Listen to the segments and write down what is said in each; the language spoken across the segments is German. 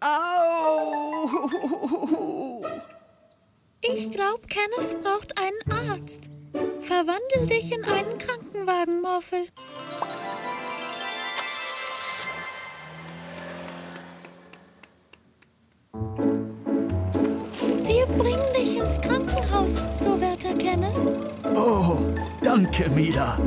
Au! Ich glaube, Kenneth braucht einen Arzt. Verwandel dich in einen Krankenwagen, Morphle. Danke, Mila.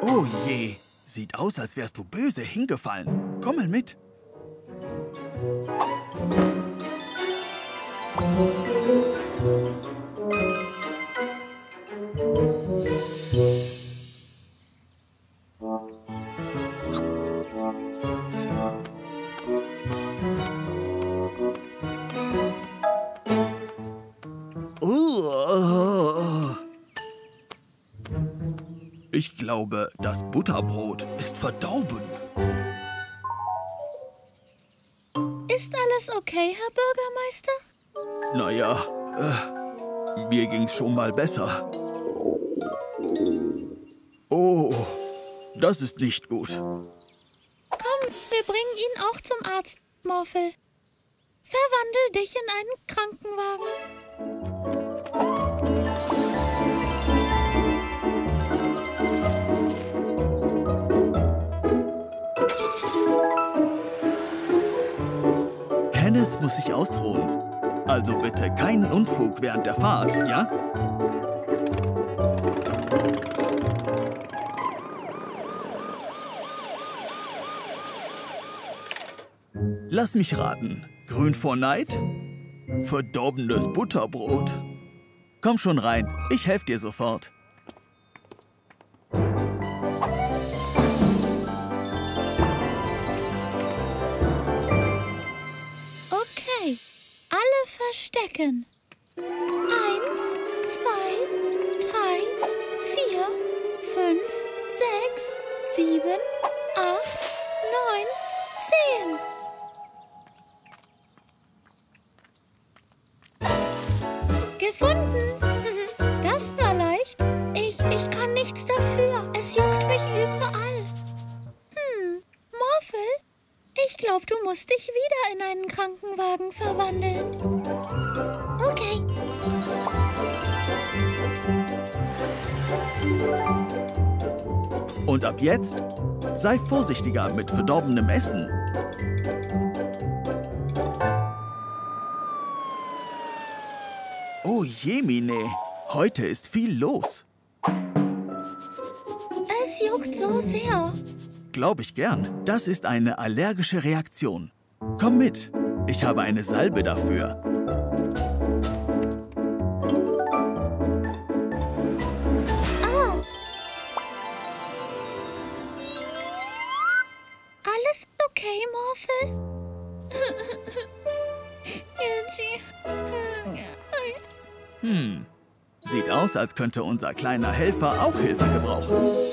Oh je, sieht aus, als wärst du böse hingefallen. Komm mal mit. Glaube, das Butterbrot ist verdorben. Ist alles okay, Herr Bürgermeister? Naja, äh, mir ging's schon mal besser. Oh, das ist nicht gut. Komm, wir bringen ihn auch zum Arzt, Morphle. Verwandel dich in einen Krankenwagen. Kenneth muss sich ausruhen. Also bitte keinen Unfug während der Fahrt, ja? Lass mich raten. Grün vor Neid? Verdorbenes Butterbrot. Komm schon rein, ich helfe dir sofort. Verstecken. Ab jetzt sei vorsichtiger mit verdorbenem Essen. Oh je, Mine. Heute ist viel los. Es juckt so sehr. Glaube ich gern. Das ist eine allergische Reaktion. Komm mit. Ich habe eine Salbe dafür. Aus, als könnte unser kleiner Helfer auch Hilfe gebrauchen.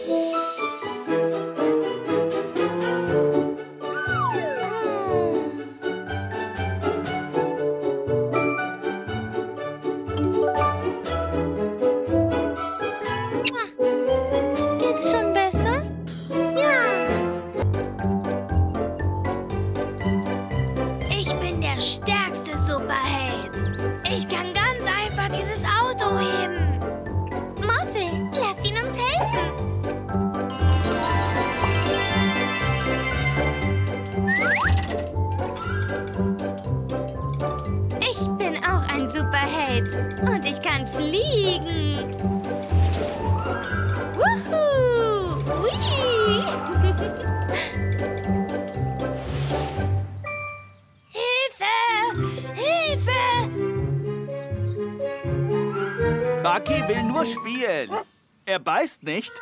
Beißt nicht.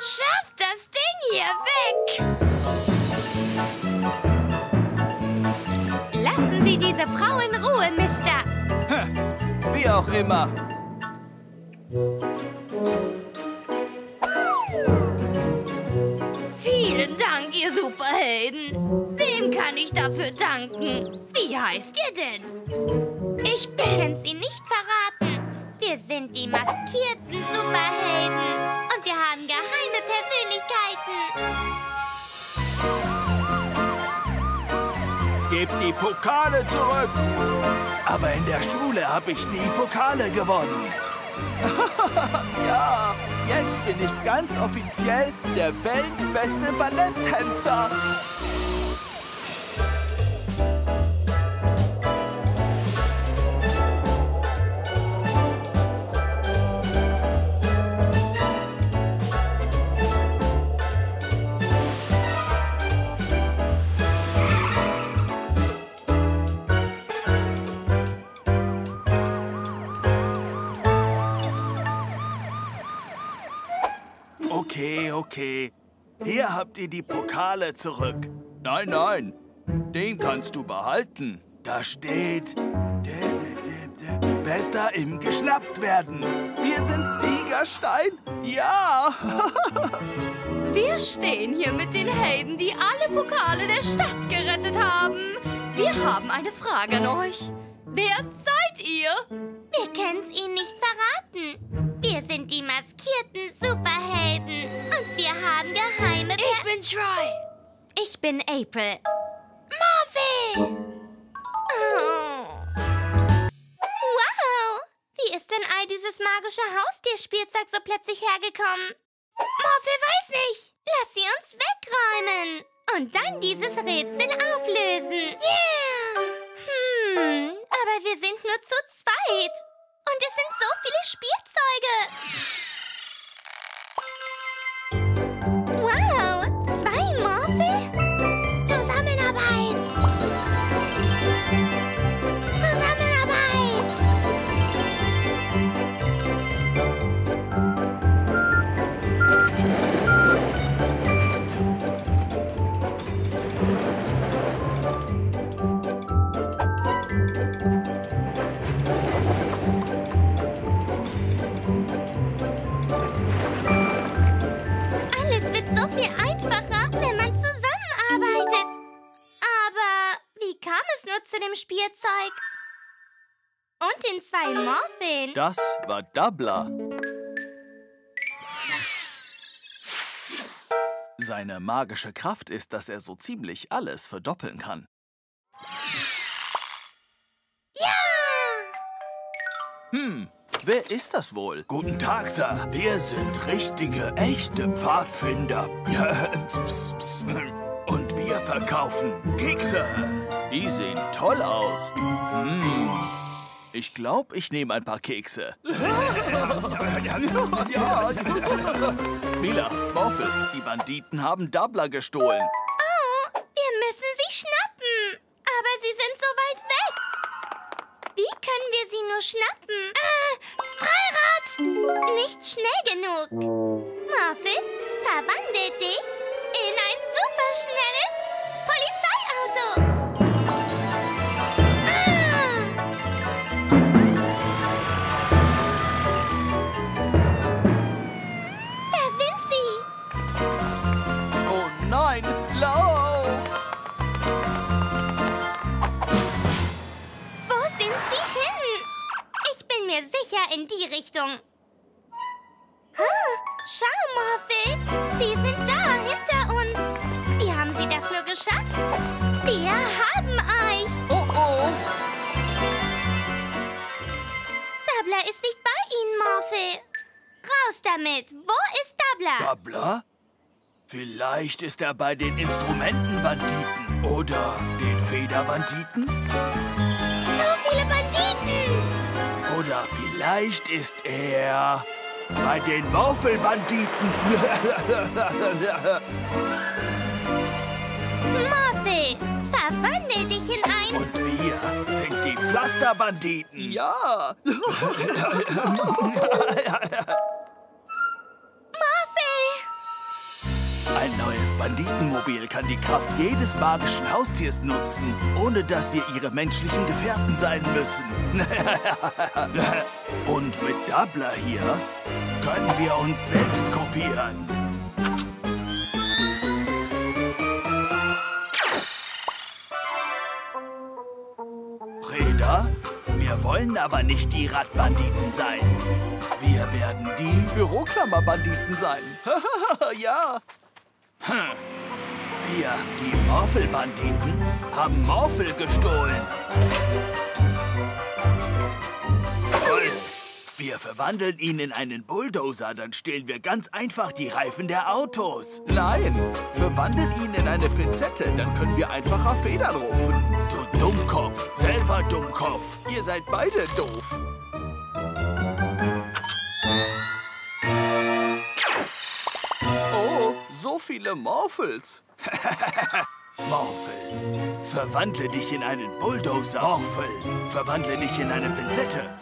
Schafft das Ding hier weg! Lassen Sie diese Frau in Ruhe, Mister. Wie auch immer. Vielen Dank, ihr Superhelden. Wem kann ich dafür danken? Wie heißt ihr denn? Ich bin's Ihnen nicht verraten. Wir sind die maskierten Superhelden. Und wir haben geheime Persönlichkeiten. Gebt die Pokale zurück. Aber in der Schule habe ich nie Pokale gewonnen. ja, jetzt bin ich ganz offiziell der weltbeste Balletttänzer. Habt ihr die Pokale zurück. Nein, nein, den kannst du behalten. Da steht, dä, dä, dä, dä, Bester im Geschnappt werden. Wir sind Siegerstein. Ja. Wir stehen hier mit den Helden, die alle Pokale der Stadt gerettet haben. Wir haben eine Frage an euch. Wer seid ihr? Wir können's Ihnen nicht verraten. Wir sind die maskierten Superhelden. Wir haben geheime... Ich bin Troy. Ich bin April. Marvel! Oh. Wow! Wie ist denn all dieses magische Haustierspielzeug so plötzlich hergekommen? Morphe weiß nicht. Lass sie uns wegräumen. Und dann dieses Rätsel auflösen. Yeah! Hm, aber wir sind nur zu zweit. Und es sind so viele Spielzeuge. Dem Spielzeug? Und den zwei Morphin? Das war Doubler. Seine magische Kraft ist, dass er so ziemlich alles verdoppeln kann. Ja! Hm, wer ist das wohl? Guten Tag, Sir. Wir sind richtige, echte Pfadfinder. Und wir verkaufen Kekse. Die sehen toll aus. Hm. Ich glaube, ich nehme ein paar Kekse. Mila, Morphle, die Banditen haben Doubler gestohlen. Oh, wir müssen sie schnappen. Aber sie sind so weit weg. Wie können wir sie nur schnappen? Äh, Dreirad! Nicht schnell genug. Morphe, verwandle dich in ein superschnelles in die Richtung. Ah, schau, Morphe. Sie sind da, hinter uns. Wie haben sie das nur geschafft? Wir haben euch. Oh oh! Doubler ist nicht bei Ihnen, Morphe. Raus damit. Wo ist Doubler? Doubler? Vielleicht ist er bei den Instrumentenbanditen oder den Federbanditen? So viele Banditen. Oder vielleicht ist er bei den Morphelbanditen. Morphe, verwandel dich in ein... Und wir sind die Pflasterbanditen. Ja. Ein neues Banditenmobil kann die Kraft jedes magischen Haustiers nutzen, ohne dass wir ihre menschlichen Gefährten sein müssen. Und mit Doubler hier können wir uns selbst kopieren. Reda, wir wollen aber nicht die Radbanditen sein. Wir werden die Büroklammerbanditen sein. ja. Hm. Wir, die Morphelbanditen, haben Morphel gestohlen. Toll. Wir verwandeln ihn in einen Bulldozer, dann stehlen wir ganz einfach die Reifen der Autos. Nein, verwandeln ihn in eine Pinzette, dann können wir einfach auf Federn rufen. Du Dummkopf, selber Dummkopf. Ihr seid beide doof. Viele Morphels. Morphel, verwandle dich in einen Bulldozer. Morphel, verwandle dich in eine Pinzette.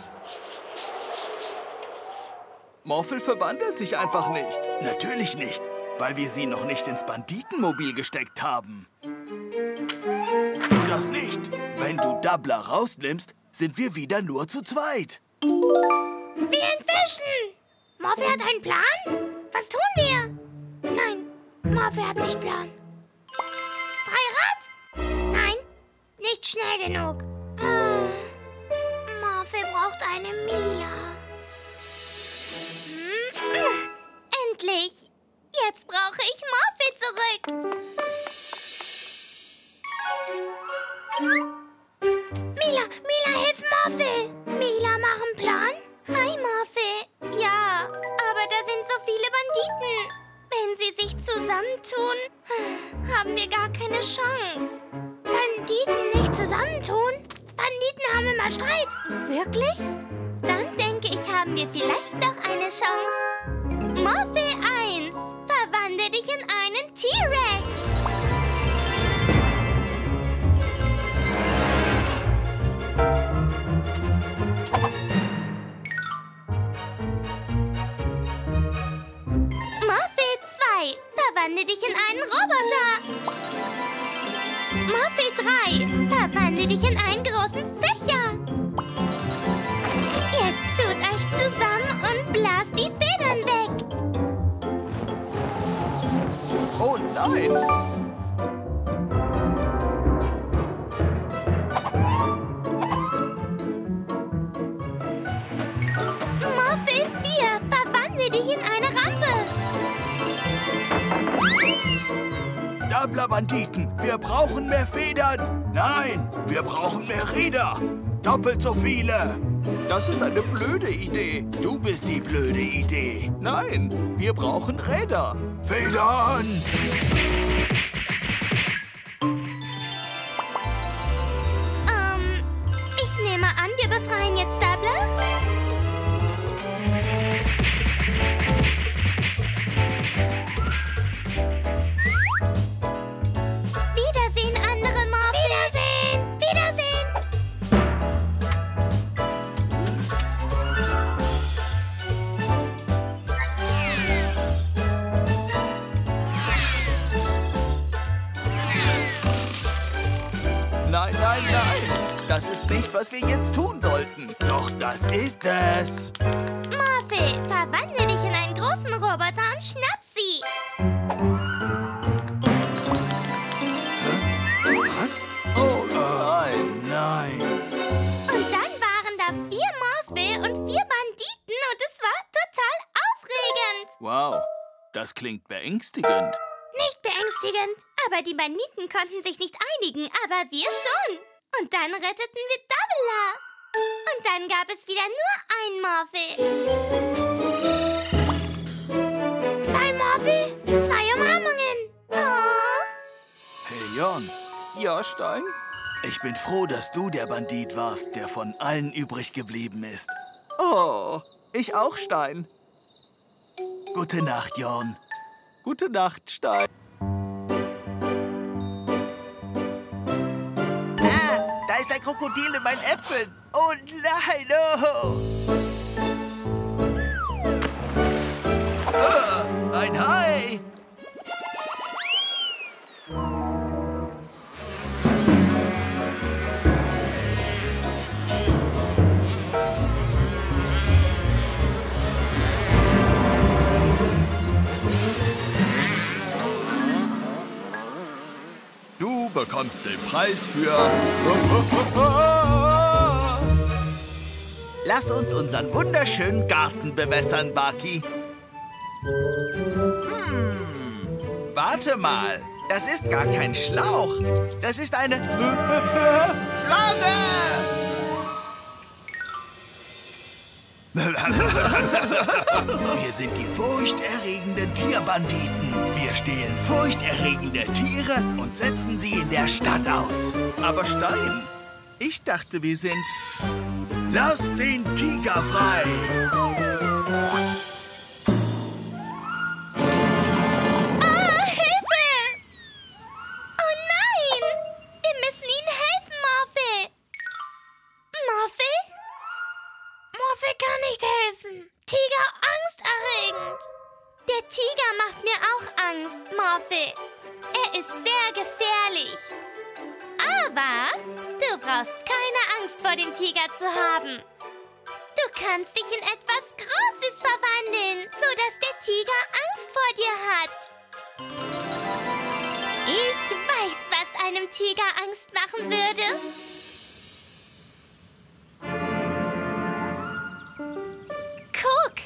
Morphel verwandelt sich einfach nicht. Natürlich nicht, weil wir sie noch nicht ins Banditenmobil gesteckt haben. Tu das nicht. Wenn du Doubler rausnimmst, sind wir wieder nur zu zweit. Wir entwischen! Morphe hat einen Plan? Was tun wir? Nein, Hat nicht Plan. Dreirad? Nein, nicht schnell genug. Ah, Morphe braucht eine Mila. Hm, Endlich! Jetzt brauche ich Morphe zurück. Mila, Mila, hilf Morphe! Wir gar keine Chance. Banditen nicht zusammentun? Banditen haben immer Streit. Wirklich? Dann denke ich, haben wir vielleicht doch eine Chance. Morphe 1, verwandle dich in einen T-Rex. Morphe 2, verwandle dich in einen Roboter. 3, verwandle dich in einen großen Fächer. Doubler-Banditen, wir brauchen mehr Federn. Nein, wir brauchen mehr Räder. Doppelt so viele. Das ist eine blöde Idee. Du bist die blöde Idee. Nein, wir brauchen Räder. Federn! Das ist es. Morphe, verwandle dich in einen großen Roboter und schnapp sie. Was? Oh nein, nein. Und dann waren da vier Morphe und vier Banditen und es war total aufregend. Wow, das klingt beängstigend. Nicht beängstigend, aber die Banditen konnten sich nicht einigen, aber wir schon. Und dann retteten wir Doubler. Und dann gab es wieder nur ein Morphe. Zwei Morphe, zwei Umarmungen. Oh. Hey Jon. Ja, Stein? Ich bin froh, dass du der Bandit warst, der von allen übrig geblieben ist. Oh, ich auch, Stein. Gute Nacht, Jon. Gute Nacht, Stein. meinen Äpfeln. Oh nein, oh. oh ein Hai. Du bekommst den Preis für... Lass uns unseren wunderschönen Garten bewässern, Barky. Hm, warte mal. Das ist gar kein Schlauch. Das ist eine Schlange! Wir sind die furchterregenden Tierbanditen. Wir stehlen furchterregende Tiere und setzen sie in der Stadt aus. Aber Stein, ich dachte, wir sind... Lass den Tiger frei! Ah, Hilfe! Oh nein! Wir müssen ihnen helfen, Morphe. Morphe? Morphe kann nicht helfen. Tiger angsterregend. Der Tiger macht mir auch Angst, Morphe. Er ist sehr gefährlich. Aber du brauchst keine Angst vor dem Tiger zu haben. Du kannst dich in etwas Großes verwandeln, sodass der Tiger Angst vor dir hat. Ich weiß, was einem Tiger Angst machen würde. Guck,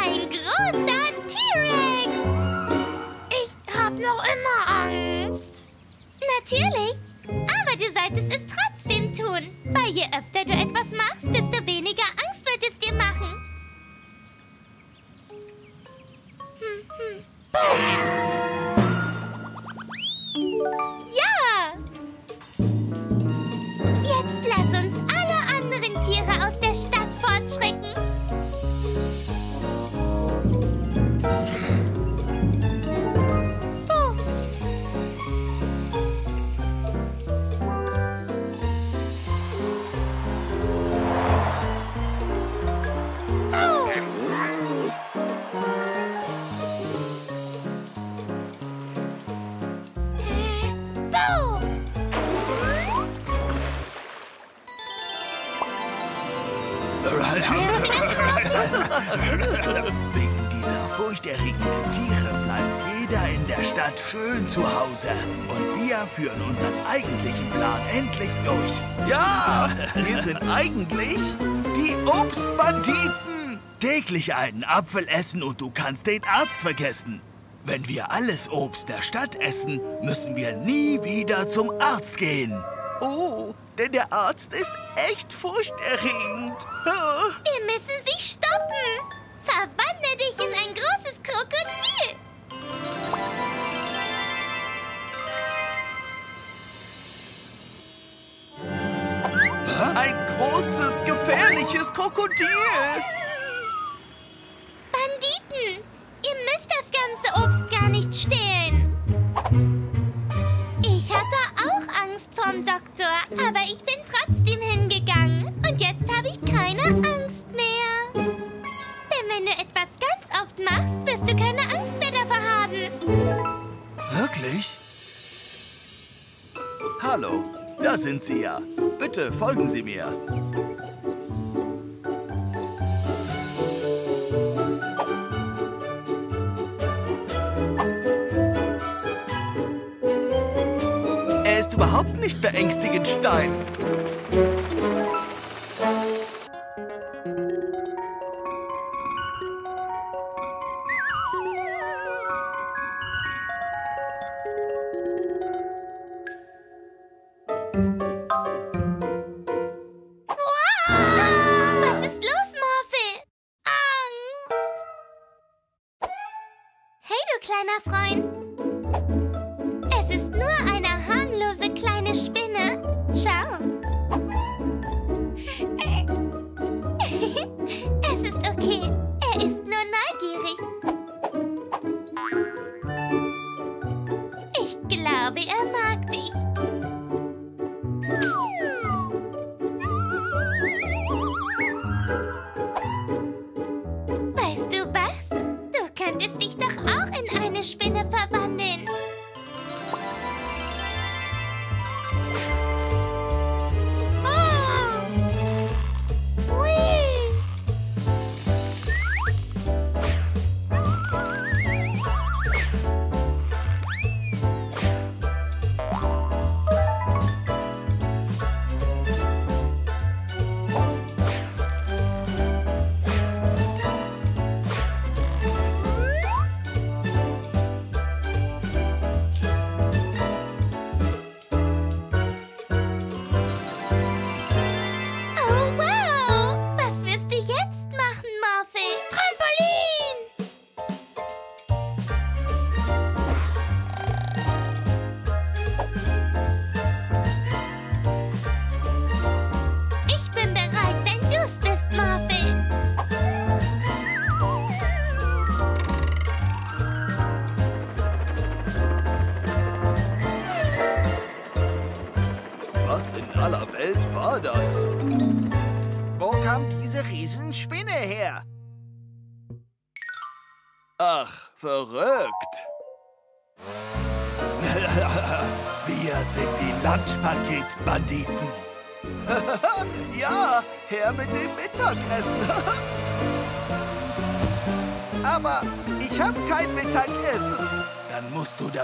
ein großer T-Rex. Ich hab noch immer Angst. Natürlich, aber du solltest es trotzdem tun, weil je öfter du etwas machst, desto weniger Angst wird es dir machen. Hm, hm. Schön zu Hause. Und wir führen unseren eigentlichen Plan endlich durch. Ja, wir sind eigentlich die Obstbanditen. Täglich einen Apfel essen und du kannst den Arzt vergessen. Wenn wir alles Obst der Stadt essen, müssen wir nie wieder zum Arzt gehen. Oh, denn der Arzt ist echt furchterregend. Wir müssen sie stoppen. Verwandle dich in ein großes Krokodil. Ein großes, gefährliches Krokodil. Banditen, ihr müsst das ganze Obst gar nicht stehlen. Ich hatte auch Angst vorm Doktor, aber ich bin trotzdem hingegangen. Und jetzt habe ich keine Angst mehr. Denn wenn du etwas ganz oft machst, wirst du keine Angst mehr davor haben. Wirklich? Hallo, da sind Sie ja. Bitte folgen Sie mir. Er ist überhaupt nicht beängstigend, Stein. Hey,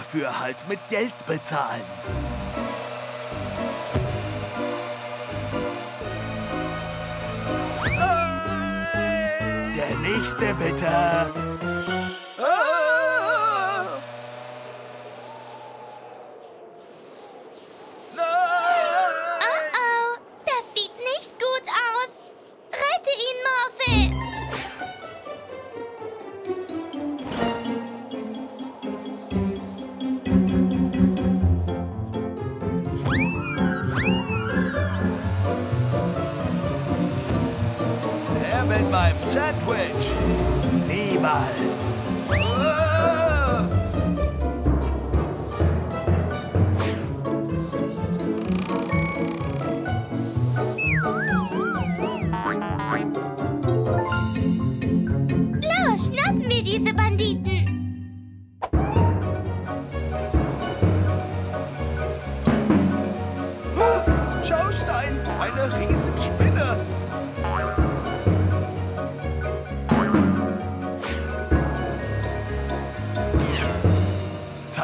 dafür halt mit Geld bezahlen. Der nächste Bitter.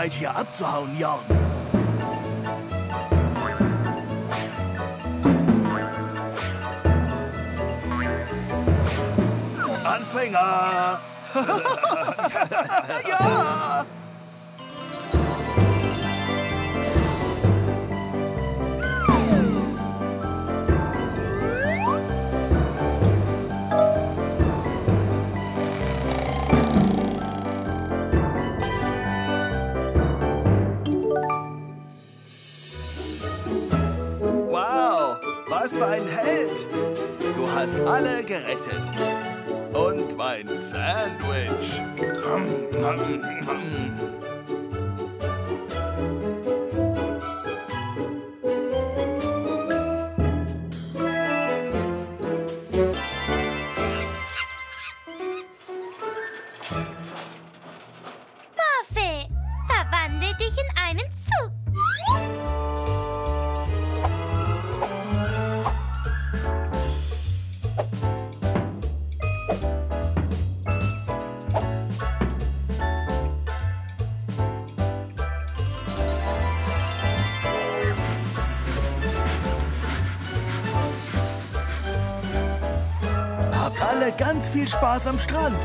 Zeit, hier abzuhauen, Jorn. Anfänger! ja! Was für ein Held! Du hast alle gerettet. Und mein Sandwich. ganz viel Spaß am Strand.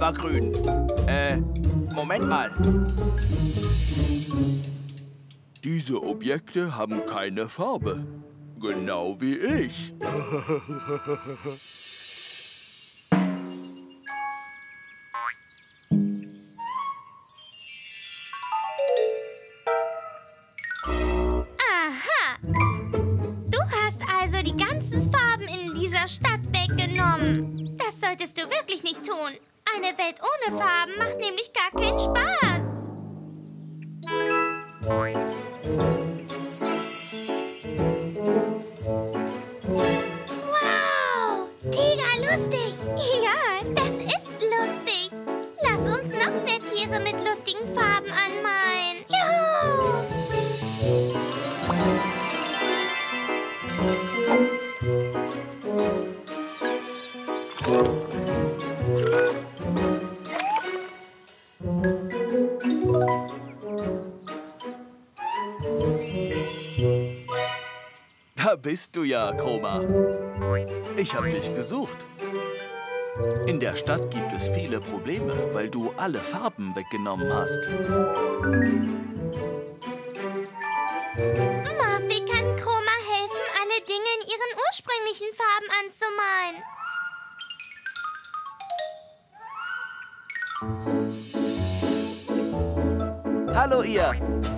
War grün. Äh, Moment mal. Diese Objekte haben keine Farbe. Genau wie ich. Aha. Du hast also die ganzen Farben in dieser Stadt weggenommen. Das solltest du wirklich nicht tun. Eine Welt ohne Farben macht nämlich gar keinen Spaß. Bist du ja, Chroma. Ich habe dich gesucht. In der Stadt gibt es viele Probleme, weil du alle Farben weggenommen hast. Morphe kann Chroma helfen, alle Dinge in ihren ursprünglichen Farben anzumalen. Hallo ihr!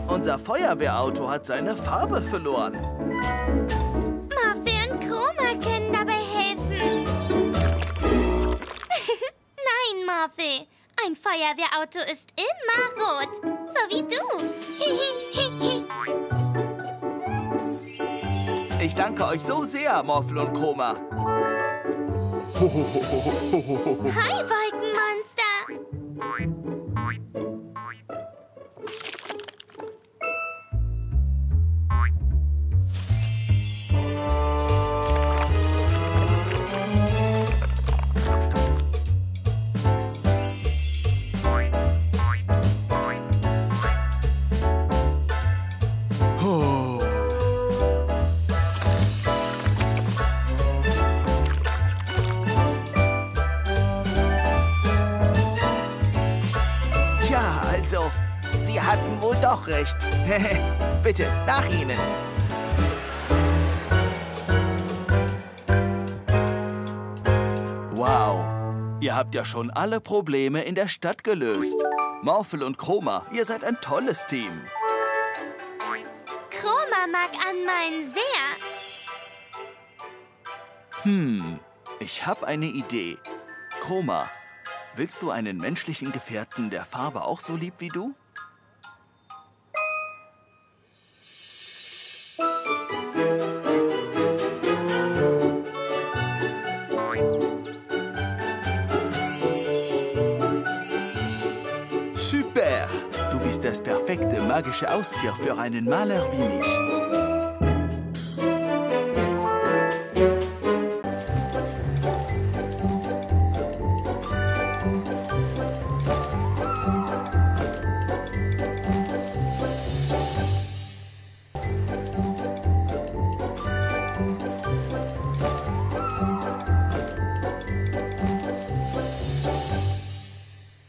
Unser Feuerwehrauto hat seine Farbe verloren. Morphe und Chroma können dabei helfen. Nein, Morphe. Ein Feuerwehrauto ist immer rot. So wie du. Ich danke euch so sehr, Morphle und Chroma. Hi, Wolkenmonster. Recht. Bitte, nach Ihnen. Wow, ihr habt ja schon alle Probleme in der Stadt gelöst. Morphle und Chroma, ihr seid ein tolles Team. Chroma mag anmalen sehr. Hm, ich habe eine Idee. Chroma, willst du einen menschlichen Gefährten der Farbe auch so lieb wie du? Magische Haustier für einen Maler wie mich.